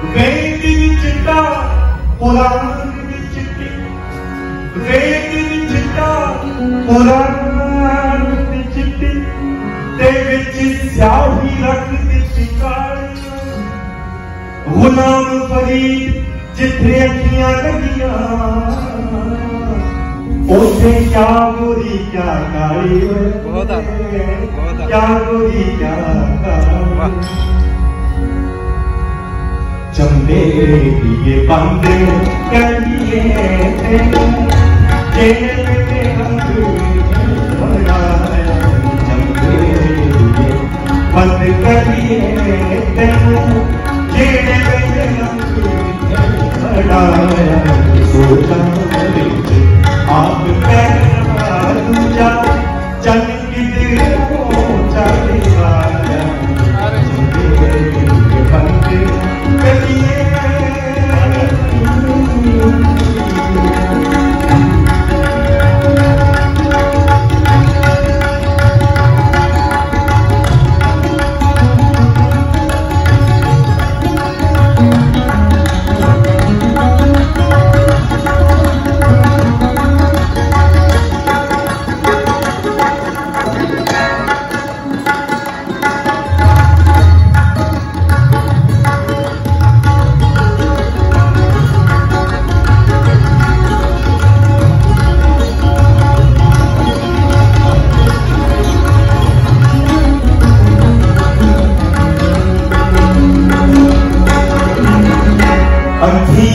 वेंदी चिट्टा पुराण चिट्टी वेंदी चिट्टा पुराण चिट्टी ते विच स्याही रख दी शिकार। गुलाम फरीद जिथे अखियाँ लगियाँ। उसे क्या गोरी क्या काली क्या गोरी क्या काली ਬੰਦੇ ਦੀਏ ਬੰਦੇ ਕਹਿੰਦੀਏ ਤੈਨੂੰ ਜੇਲ ਦੇ ਹੰਝੂ ਬੰਦ ਕਰੀਏ ਤੈਨੂੰ, ਜਿਹੜੇ ਵੇਲੇ ਹੰਝੂ ਖੜਾਇਆ ਸੋਚਾਂ ਵਿੱਚ ਆਪ ਪੈਰ ਪਾ ਦੂਜਾ ਚੰਗੀ ਦੇ